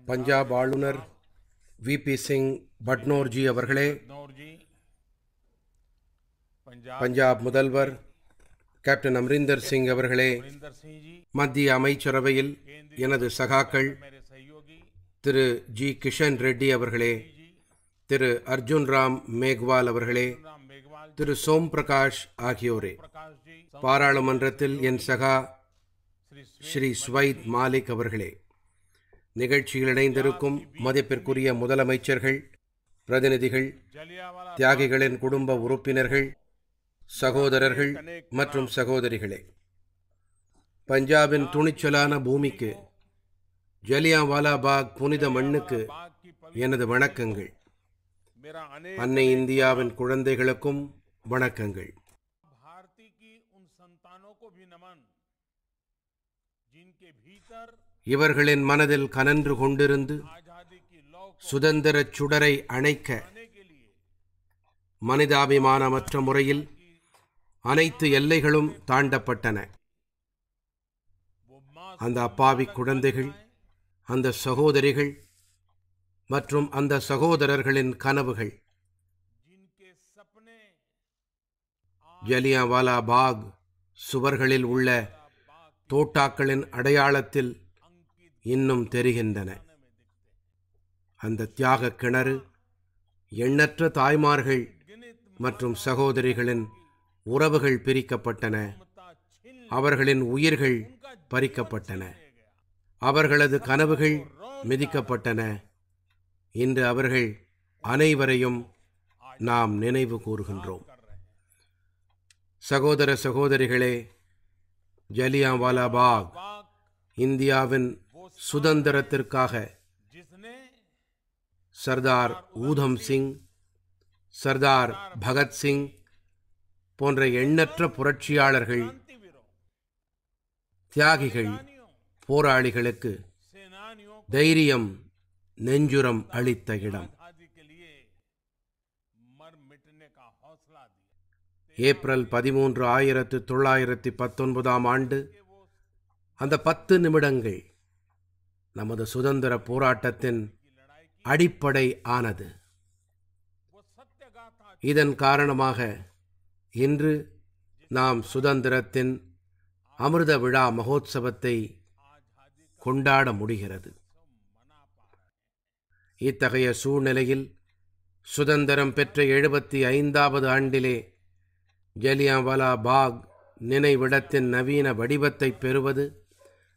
பஞ்சாப் ஆளுநர் V P Singh பட்னோர்ஜி அவர்களே பஞ்சாப் முதல்வர் கேப்டன் அமரிந்தர் சிங் அவர்களே மத்திய அமைச்சரவையில் எனது சகாக்கள் திரு ஜி கிஷன் ரெட்டி அவர்களே திரு அர்ஜுன் ராம் மேக்வால் அவர்களே திரு சோம் பிரகாஷ் ஆகியோரே. பாராளுமன்றத்தில் என் சகா ஸ்ரீ ஸ்வைத் மாலிக் அவர்களே. நிகழ்ச்சியில் இணைந்திருக்கும் மதிப்பிற்குரிய முதலமைச்சர்கள் பிரதிநிதிகள் जलियावाला தியாகிகளின் குடும்ப உறுப்பினர்கள் சகோதரர்கள் மற்றும் சகோதரிகளே பஞ்சாபின் துணிச்சலான பூமிக்கு ஜலியாவாலா பாக் புனித மண்ணுக்கு बाग की पवित्र எனது வணக்கங்கள் मेरा अनेक அன்னை இந்தியாவின் குழந்தைகளுக்கும் வணக்கங்கள் भारती की उन संतानों को भी नमन जिनके भीतर இவர்களின் மனதில் கனன்று கொண்டிருந்து சுதந்திரச் சுடரை அணைக்க மனிதாபிமானமற்ற முறையில் அனைத்து எல்லைகளும் தாண்டப்பட்டன. அந்த அப்பாவி குழந்தைகள் அந்த சகோதரிகள் மற்றும் அந்த சகோதரர்களின் கனவுகள். ஜலியாவாலா பாக் சுவர்களில் உள்ள தோட்டாக்களின் அடையாளத்தில் இன்னும் தெரிகின்றன. அந்த தியாக கிணறு எண்ணற்ற தாய்மார்கள் மற்றும் சகோதரிகளின் உறவுகள் பிரிக்கப்பட்டன. அவர்களின் உயிர்கள் பறிக்கப்பட்டன. அவர்களது கனவுகள் மிதிக்கப்பட்டன. இன்று அவர்கள் அனைவரையும் நாம் நினைவு கூறுகின்றோம். சகோதர சகோதரிகளே ஜலியாவாலா பாக் இந்தியாவின் சுதந்திரத்திற்காக. சர்தார் ஊதம் சிங் சர்தார் பகத்சிங் போன்ற எண்ணற்ற புரட்சியாளர்கள் தியாகிகள் போராளிகளுக்கு தைரியம் நெஞ்சுரம் அளித்த இடம். ஏப்ரல் பதிமூன்று ஆயிரத்து தொள்ளாயிரத்தி பத்தொன்பதாம் ஆண்டு அந்த பத்து நிமிடங்கள் நமது சுதந்திர போராட்டத்தின் அடிப்படை ஆனது. இதன் காரணமாக இன்று நாம் சுதந்திரத்தின் அமிர்த விழா மகோத்சவத்தை கொண்டாட முடிகிறது. இத்தகைய சூழ்நிலையில் சுதந்திரம் பெற்ற எழுபத்தி ஐந்தாவது ஆண்டிலே ஜலியாவாலா பாக் நினைவிடத்தின் நவீன வடிவத்தை பெறுவது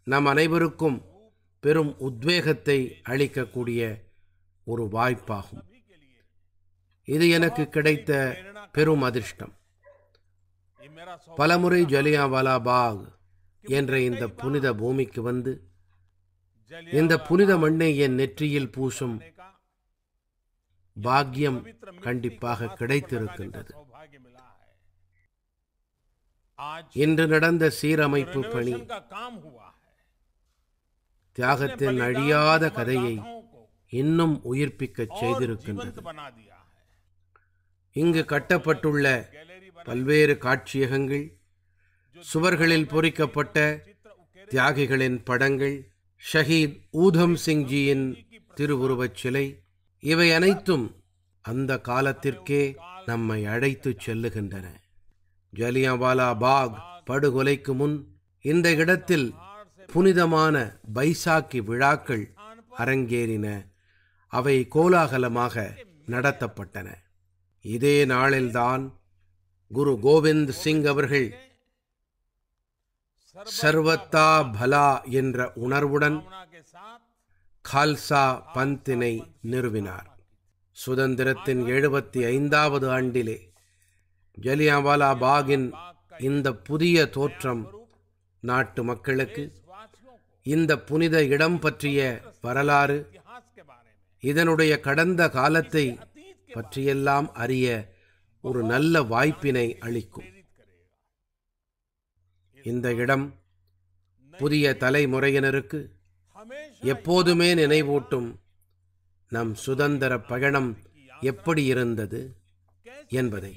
நம் அனைவருக்கும் பெரும் உத்வேகத்தை அளிக்கக்கூடிய ஒரு வாய்ப்பாகும். இது எனக்கு கிடைத்த பெரும் அதிர்ஷ்டம். பலமுறை ஜலியாவாலா பாக் என்ற இந்த புனித பூமிக்கு வந்து இந்த புனித மண்ணை என் நெற்றியில் பூசும் பாக்கியம் கண்டிப்பாக கிடைத்திருக்கின்றது. இன்று நடந்த சீரமைப்பு பணி தியாகத்தின் அழியாத கதையை இன்னும் உயிர்ப்பிக்கச் செய்திருக்கின்றது. இங்கு கட்டப்பட்டுள்ள பல்வேறு காட்சியகங்கள் சுவர்களில் பொறிக்கப்பட்ட தியாகிகளின் படங்கள் ஷஹீத் ஊதம் சிங்ஜியின் திருவுருவச் சிலை இவை அனைத்தும் அந்த காலத்திற்கே நம்மை அழைத்துச் செல்லுகின்றன. ஜலியாவாலா பாக் படுகொலைக்கு முன் இந்த இடத்தில் புனிதமான பைசாக்கி விழாக்கள் அரங்கேறின. அவை கோலாகலமாக நடத்தப்பட்டன. இதே நாளில்தான் குரு கோவிந்த் சிங் அவர்கள் சர்வத்தா பலா என்ற உணர்வுடன் கால்சா பந்தினை நிறுவினார். சுதந்திரத்தின் எழுபத்தி ஐந்தாவது ஆண்டிலே ஜலியாவாலா பாகின் இந்த புதிய தோற்றம் நாட்டு மக்களுக்கு இந்த புனித இடம் பற்றிய வரலாறு இதனுடைய கடந்த காலத்தை பற்றியெல்லாம் அறிய ஒரு நல்ல வாய்ப்பினை அளிக்கும். இந்த இடம் புதிய தலைமுறையினருக்கு எப்போதுமே நினைவூட்டும் நம் சுதந்திர பயணம் எப்படி இருந்தது என்பதை.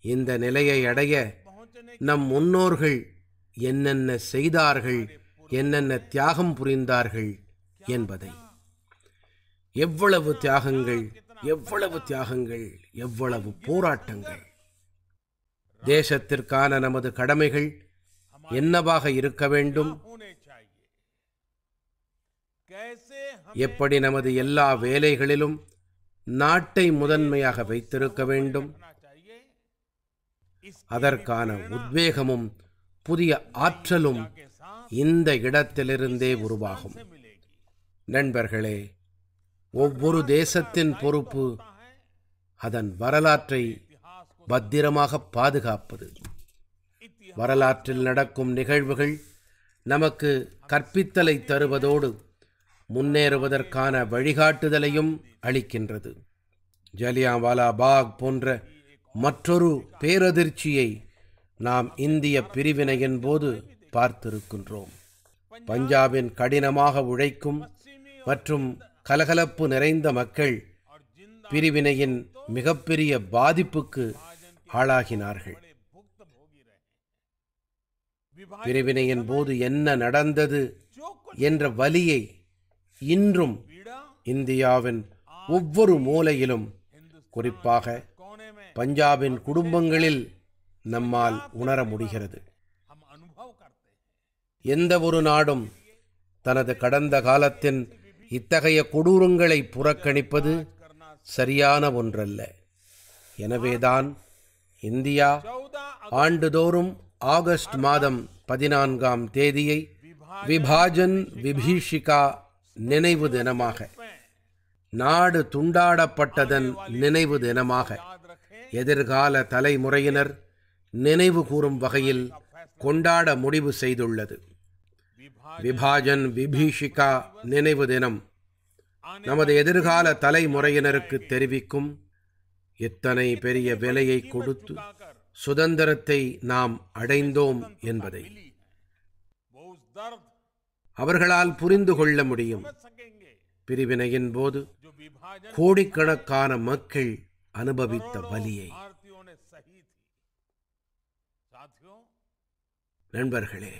இந்த நிலையை அடைய நம் முன்னோர்கள் என்னென்ன செய்தார்கள் என்னென்ன தியாகம் புரிந்தார்கள் என்பதை. எவ்வளவு தியாகங்கள் எவ்வளவு தியாகங்கள் எவ்வளவு போராட்டங்கள். தேசத்திற்கான நமது கடமைகள் என்னவாக இருக்க வேண்டும்? எப்படி நமது எல்லா வேலைகளிலும் நாட்டை முதன்மையாக வைத்திருக்க வேண்டும்? அதற்கான உத்வேகமும் புதிய ஆற்றலும் இந்த இடத்திலிருந்தே உருவாகும். நண்பர்களே ஒவ்வொரு தேசத்தின் பொறுப்பு அதன் வரலாற்றை பத்திரமாக பாதுகாப்பது. வரலாற்றில் நடக்கும் நிகழ்வுகள் நமக்கு கற்பித்தலை தருவதோடு முன்னேறுவதற்கான வழிகாட்டுதலையும் அளிக்கின்றது. ஜலியாவாலா பாக் போன்ற மற்றொரு பேரதிர்ச்சியை நாம் இந்திய பிரிவினையின் போது பார்த்திருக்கின்றோம். பஞ்சாபின் கடினமாக உழைக்கும் மற்றும் கலகலப்பு நிறைந்த மக்கள் பிரிவினையின் மிகப்பெரிய பாதிப்புக்கு ஆளாகினார்கள். பிரிவினையின் போது என்ன நடந்தது என்ற வலியை இன்றும் இந்தியாவின் ஒவ்வொரு மூலையிலும் குறிப்பாக பஞ்சாபின் குடும்பங்களில் நம்மால் உணர முடிகிறது. எந்த ஒரு நாடும் தனது கடந்த காலத்தின் இத்தகைய கொடூரங்களை புறக்கணிப்பது சரியான ஒன்றல்ல. எனவேதான் இந்தியா ஆண்டுதோறும் ஆகஸ்ட் மாதம் பதினான்காம் தேதியை விபாஜன் விபீஷிகா நினைவு தினமாக நாடு துண்டாடப்பட்டதன் நினைவு தினமாக எதிர்கால தலைமுறையினர் நினைவு கூறும் வகையில் கொண்டாட முடிவு செய்துள்ளது. விபாஜன் விபீஷிகா நினைவு தினம். நமது எதிர்கால தலைமுறையினருக்கு தெரிவிக்கும் எத்தனை பெரிய விலையை கொடுத்து சுதந்திரத்தை நாம் அடைந்தோம் என்பதை அவர்களால் புரிந்து கொள்ள முடியும். பிரிவினையின் போது கோடிக்கணக்கான மக்கள் அனுபவித்த வலியை. நண்பர்களே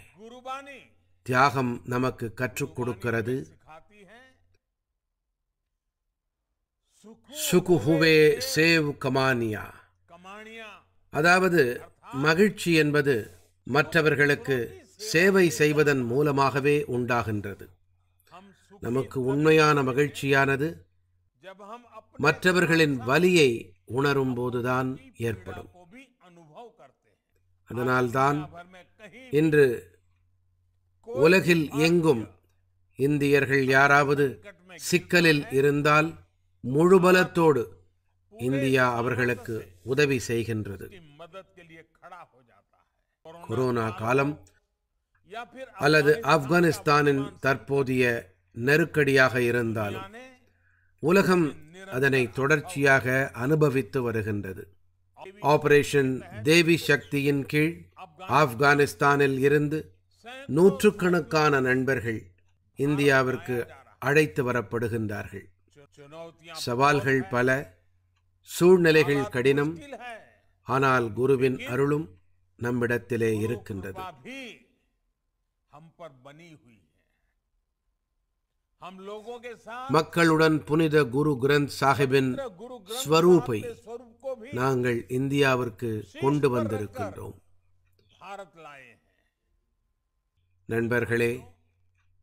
தியாகம் நமக்கு கற்றுக் கொடுக்கிறது. சுகு ஹுவே சேவ் கமானியா. அதாவது மகிழ்ச்சி என்பது மற்றவர்களுக்கு சேவை செய்வதன் மூலமாகவே உண்டாகின்றது. நமக்கு உண்மையான மகிழ்ச்சியானது மற்றவர்களின் வலியை உணரும் போதுதான் ஏற்படும். அதனால்தான் இன்று உலகில் எங்கும் இந்தியர்கள் யாராவது சிக்கலில் இருந்தால் முழுபலத்தோடு இந்தியா அவர்களுக்கு உதவி செய்கின்றது. கொரோனா காலம் அல்லது ஆப்கானிஸ்தானின் தற்போதைய நெருக்கடியாக இருந்தாலும் உலகம் அதனை தொடர்ச்சியாக அனுபவித்து வருகின்றது. ஆபரேஷன் தேவி சக்தியின் கீழ் ஆப்கானிஸ்தானில் இருந்து நூற்றுக்கணக்கான நண்பர்கள் இந்தியாவிற்கு அழைத்து வரப்படுகின்றார்கள். சவால்கள் பல சூழ்நிலைகள் கடினம் ஆனால் குருவின் அருளும் நம்மிடத்திலே இருக்கின்றது. மக்களுடன் புனித குரு கிரந்த் சாஹிப்பின் ஸ்வரூப்பை நாங்கள் இந்தியாவிற்கு கொண்டு வந்திருக்கின்றோம். நண்பர்களே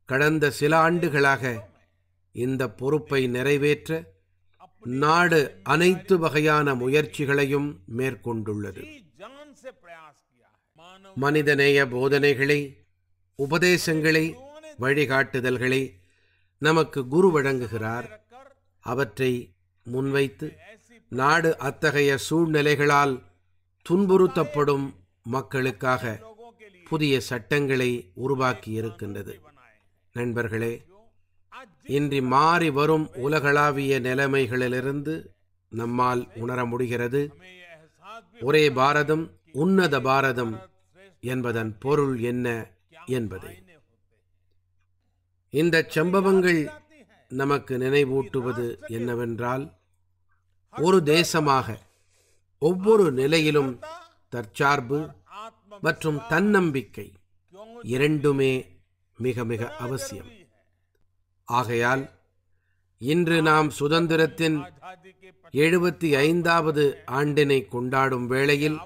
கடந்த சில ஆண்டுகளாக இந்த பொறுப்பை நிறைவேற்ற நாடு அனைத்து வகையான முயற்சிகளையும் மேற்கொண்டுள்ளது. மனிதநேய போதனைகளை உபதேசங்களை வழிகாட்டுதல்களை நமக்கு குரு வழங்குகிறார். அவற்றை முன்வைத்து நாடு அத்தகைய சூழ்நிலைகளால் துன்புறுத்தப்படும் மக்களுக்காக புதிய சட்டங்களை உருவாக்கியிருக்கின்றது. நண்பர்களே இன்றி மாறி வரும் உலகளாவிய நிலைமைகளிலிருந்து நம்மால் உணர முடிகிறது. ஒரே பாரதம் உன்னத பாரதம் என்பதன் பொருள் என்ன என்பதை. இந்த சம்பவங்கள் நமக்கு நினைவூட்டுவது என்னவென்றால் ஒரு தேசமாக ஒவ்வொரு நிலையிலும் தற்சார்பு மற்றும் தன்னம்பிக்கை இரண்டுமே மிக மிக அவசியம். ஆகையால் இன்று நாம் சுதந்திரத்தின் எழுபத்தி ஐந்தாவது ஆண்டினை கொண்டாடும் வேளையில்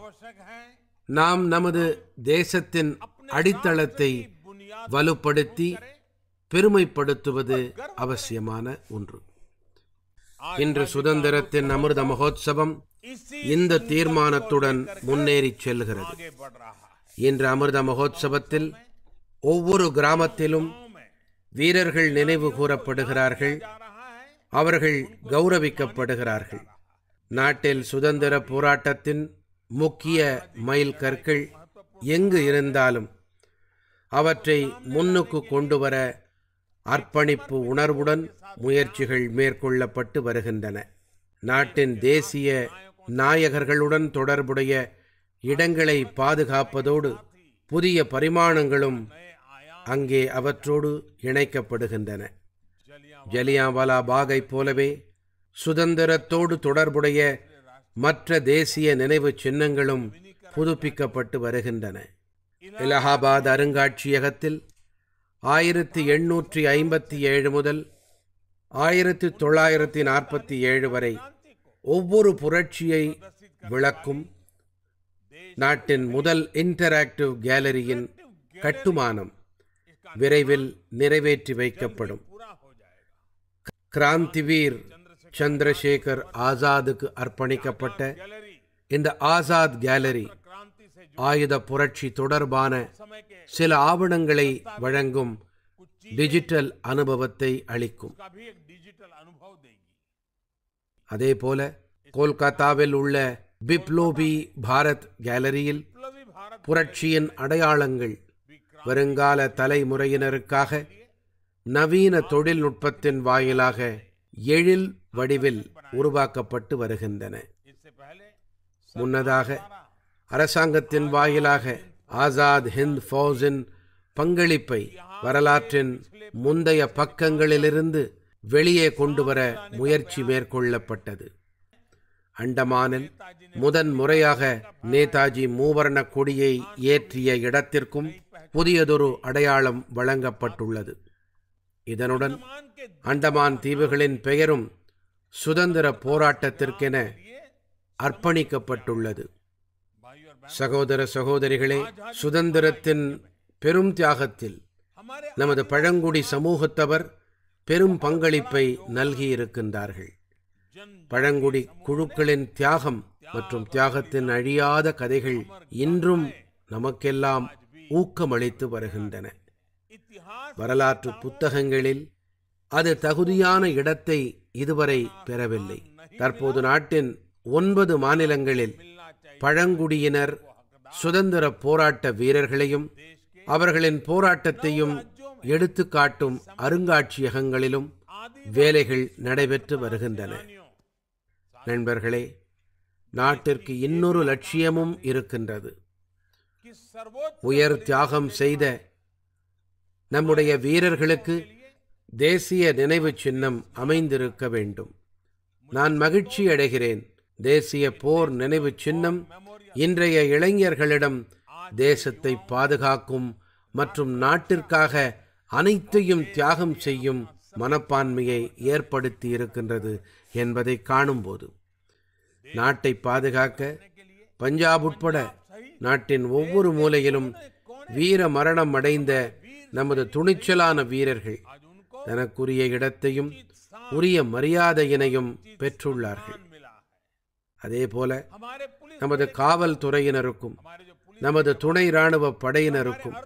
நாம் நமது தேசத்தின் அடித்தளத்தை வலுப்படுத்தி பெருமைப்படுத்துவது அவசியமான ஒன்று. இன்று சுதந்திரத்தின் அமிர்த மகோத்சவம் இந்த தீர்மானத்துடன் முன்னேறி செல்கிறது. இன்று அமிர்த மகோத்சவத்தில் ஒவ்வொரு கிராமத்திலும் வீரர்கள் நினைவு கூறப்படுகிறார்கள் அவர்கள் கௌரவிக்கப்படுகிறார்கள். நாட்டில் சுதந்திர போராட்டத்தின் முக்கிய மைல் கற்கள் எங்கு இருந்தாலும் அவற்றை முன்னுக்கு கொண்டு வர அர்ப்பணிப்பு உணர்வுடன் முயற்சிகள் மேற்கொள்ளப்பட்டு வருகின்றன. நாட்டின் தேசிய நாயகர்களுடன் தொடர்புடைய இடங்களை பாதுகாப்பதோடு புதிய பரிமாணங்களும் அங்கே அவற்றோடு இணைக்கப்படுகின்றன. ஜலியான்வாலா பாகைப் போலவே சுதந்திரத்தோடு தொடர்புடைய மற்ற தேசிய நினைவு சின்னங்களும் புதுப்பிக்கப்பட்டு வருகின்றன. இலஹாபாத் அருங்காட்சியகத்தில் ஆயிரத்தி எண்ணூற்றி ஐம்பத்தி ஏழு முதல் ஆயிரத்தி தொள்ளாயிரத்தி நாற்பத்தி ஏழு வரை ஒவ்வொரு புரட்சியை விளக்கும் நாட்டின் முதல் இன்டராக்டிவ் கேலரியின் கட்டுமானம் விரைவில் நிறைவேற்றி வைக்கப்படும். கிராந்திவீர் சந்திரசேகர் ஆசாதுக்கு அர்ப்பணிக்கப்பட்ட இந்த ஆசாத் கேலரி ஆயுத புரட்சி தொடர்பான சில ஆவணங்களை வழங்கும் டிஜிட்டல் அனுபவத்தை அளிக்கும். அதே போல கொல்கத்தாவில் உள்ள பிப்லோபி பாரத் கேலரியில் புரட்சியின் அடையாளங்கள் வருங்கால தலைமுறையினருக்காக நவீன தொழில்நுட்பத்தின் வாயிலாக எழில் வடிவில் உருவாக்கப்பட்டு வருகின்றன. முன்னதாக அரசாங்கத்தின் வாயிலாக ஆசாத் ஹிந்த் ஃபௌஜின் பங்களிப்பை வரலாற்றின் முந்தைய பக்கங்களிலிருந்து வெளியே கொண்டுவர முயற்சி மேற்கொள்ளப்பட்டது. அண்டமானில் முதன் முறையாக நேதாஜி மூவர்ண கொடியை ஏற்றிய இடத்திற்கும் புதியதொரு அடையாளம் வழங்கப்பட்டுள்ளது. இதனுடன் அண்டமான் தீவுகளின் பெயரும் சுதந்திர போராட்டத்திற்கென அர்ப்பணிக்கப்பட்டுள்ளது. சகோதர சகோதரிகளே சுதந்திரத்தின் பெரும் தியாகத்தில் நமது பழங்குடி சமூகத்தவர் பெரும் பங்களிப்பை நல்கியிருக்கின்றார்கள். பழங்குடி குழுக்களின் தியாகம் மற்றும் தியாகத்தின் அழியாத கதைகள் இன்றும் நமக்கெல்லாம் ஊக்கமளித்து வருகின்றன. வரலாற்று புத்தகங்களில் அது தகுதியான இடத்தை இதுவரை பெறவில்லை. தற்போது நாட்டின் ஒன்பது மாநிலங்களில் பழங்குடியினர் சுதந்திர போராட்ட வீரர்களையும் அவர்களின் போராட்டத்தையும் எடுத்துக்காட்டும் அருங்காட்சியகங்களிலும் வேலைகள் நடைபெற்று வருகின்றன. நண்பர்களே நாட்டிற்கு இன்னொரு லட்சியமும் இருக்கின்றது. உயர் தியாகம் செய்த நம்முடைய வீரர்களுக்கு தேசிய நினைவு சின்னம் அமைந்திருக்க வேண்டும். நான் மகிழ்ச்சி அடைகிறேன். தேசிய போர் நினைவு சின்னம் இன்றைய இளைஞர்களிடம் தேசத்தை பாதுகாக்கும் மற்றும் நாட்டிற்காக அனைத்தையும் தியாகம் செய்யும் மனப்பான்மையை ஏற்படுத்தி இருக்கின்றது என்பதை காணும்போது நாட்டை பாதுகாக்க பஞ்சாப் உட்பட நாட்டின் ஒவ்வொரு மூலையிலும் வீர மரணம் அடைந்த நமது துணிச்சலான வீரர்கள் தனக்குரிய இடத்தையும் உரிய மரியாதையினையும் பெற்றுள்ளார்கள். அதே போல நமது காவல்துறையினருக்கும் நமது துணை இராணுவ படையினருக்கும்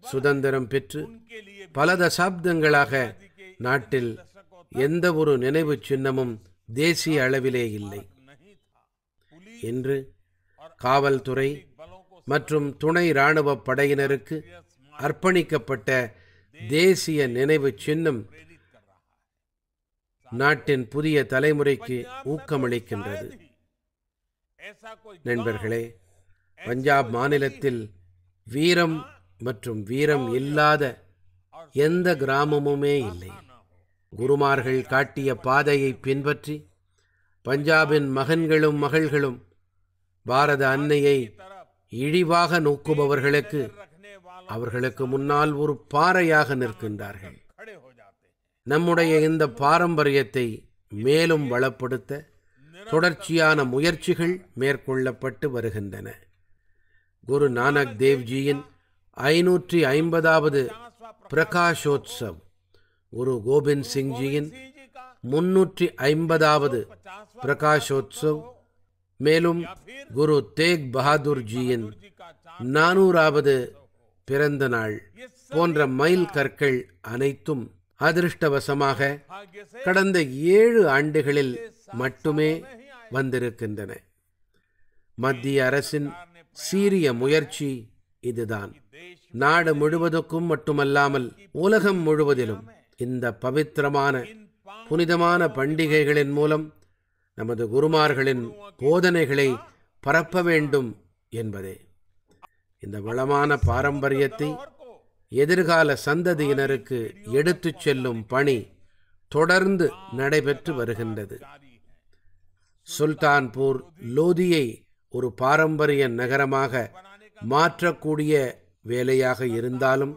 சுதந்திரம் பெற்று பல தசாப்தங்களாக நாட்டில் எந்த ஒரு நினைவு சின்னமும் தேசிய அளவிலே இல்லை. இன்று காவல்துறை மற்றும் துணை இராணுவ படையினருக்கு அர்ப்பணிக்கப்பட்ட தேசிய நினைவு சின்னம் நாட்டின் புதிய தலைமுறைக்கு ஊக்கமளிக்கின்றது. நண்பர்களே பஞ்சாப் மாநிலத்தில் வீரம் மற்றும் வீரம் இல்லாத எந்த கிராமமுமே இல்லை. குருமார்கள் காட்டிய பாதையை பின்பற்றி பஞ்சாபின் மகன்களும் மகள்களும் பாரத அன்னையை இழிவாக நோக்குபவர்களுக்கு அவர்களுக்கு முன்னால் ஒரு பாறையாக நிற்கின்றார்கள். நம்முடைய இந்த பாரம்பரியத்தை மேலும் வளப்படுத்த தொடர்ச்சியான முயற்சிகள் மேற்கொள்ளப்பட்டு வருகின்றன. குரு நானக் தேவ்ஜியின் ஐநூற்றி ஐம்பதாவது பிரகாஷோத்சவ் குரு கோபிந்த் சிங்ஜியின் முன்னூற்றி ஐம்பதாவது பிரகாஷோத்சவ். மேலும் குரு தேக் பகதூர்ஜியின் நானூறாவது பிறந்த நாள் போன்ற மைல் கற்கள் அனைத்தும் அதிர்ஷ்டவசமாக கடந்த ஏழு ஆண்டுகளில் மட்டுமே வந்திருக்கின்றன. மத்திய அரசின் சீரிய முயற்சி இதுதான். நாடு முழுவதுக்கும் மட்டுமல்லாமல் உலகம் முழுவதிலும் இந்த பவித்திரமான புனிதமான பண்டிகைகளின் மூலம் நமது குருமார்களின் போதனைகளை பரப்ப வேண்டும் என்பதே. இந்த வளமான பாரம்பரியத்தை எதிர்கால சந்ததியினருக்கு எடுத்துச் செல்லும் பணி தொடர்ந்து நடைபெற்று வருகின்றது. சுல்தான்பூர் லோதியை ஒரு பாரம்பரிய நகரமாக மாற்றக்கூடிய வேலையாக இருந்தாலும்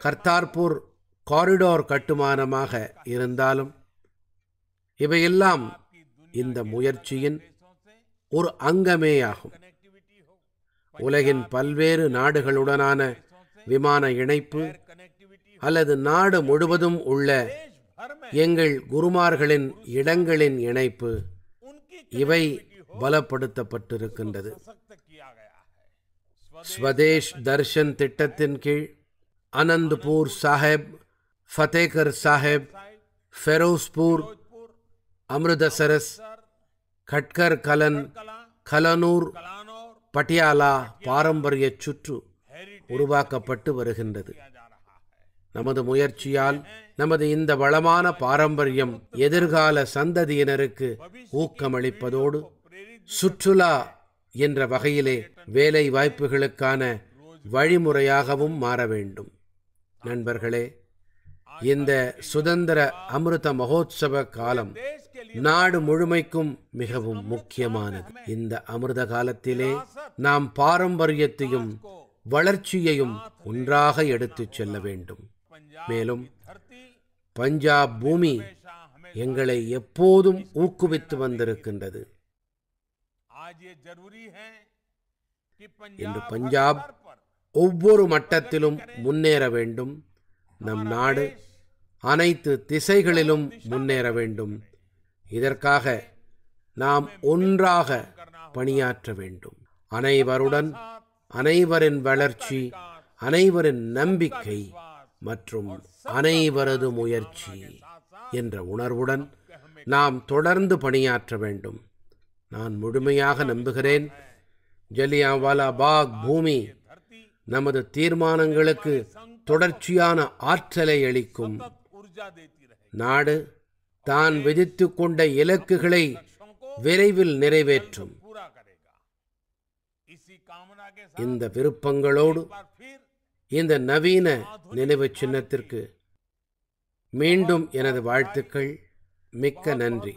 கர்த்தார்பூர் காரிடோர் கட்டுமானமாக இருந்தாலும் இவையெல்லாம் இந்த முயற்சியின் ஒரு அங்கமேயாகும். உலகின் பல்வேறு நாடுகளுடனான விமான இணைப்பு அல்லது நாடு முழுவதும் உள்ள எங்கள் குருமார்களின் இடங்களின் இணைப்பு இவை பலப்படுத்தப்பட்டிருக்கின்றது. ஸ்வதேஷ் தர்ஷன் திட்டத்தின் கீழ் அனந்த்பூர் சாஹேப் ஃபதேகர் சாஹேப் ஃபெரோஸ்பூர் அமிர்தசரஸ் கட்கர் கலன் கலனூர் பட்டியாலா பாரம்பரிய சுற்று உருவாக்கப்பட்டு வருகின்றது. நமது முயற்சியால் நமது இந்த வளமான பாரம்பரியம் எதிர்கால சந்ததியினருக்கு ஊக்கமளிப்பதோடு சுற்றுலா என்ற வகையிலே வேலை வாய்ப்புகளுக்கான வழிமுறையாகவும் மாற வேண்டும். நண்பர்களே இந்த சுதந்திர அமிர்த மகோத்சவ காலம் நாடு முழுமைக்கும் மிகவும் முக்கியமானது. இந்த அமிர்த காலத்திலே நாம் பாரம்பரியத்தையும் வளர்ச்சியையும் ஒன்றாக எடுத்துச் செல்ல வேண்டும். மேலும் பஞ்சாப் பூமி எங்களை எப்போதும் ஊக்குவித்து வந்திருக்கின்றது. இன்று பஞ்சாப் ஒவ்வொரு மட்டத்திலும் முன்னேற வேண்டும். நம் நாடு அனைத்து திசைகளிலும் முன்னேற வேண்டும். இதற்காக நாம் ஒன்றாக பணியாற்ற வேண்டும். அனைவருடன் அனைவரின் வளர்ச்சி அனைவரின் நம்பிக்கை மற்றும் அனைவரது முயற்சி என்ற உணர்வுடன் நாம் தொடர்ந்து பணியாற்ற வேண்டும். நான் முழுமையாக நம்புகிறேன் ஜலியாவாலா பாக் பூமி நமது தீர்மானங்களுக்கு தொடர்ச்சியான ஆற்றலை அளிக்கும். நாடு தான் விதித்து கொண்ட இலக்குகளை விரைவில் நிறைவேற்றும். இந்த விருப்பங்களோடு இந்த நவீன நினைவு சின்னத்திற்கு மீண்டும் எனது வாழ்த்துக்கள். மிக்க நன்றி.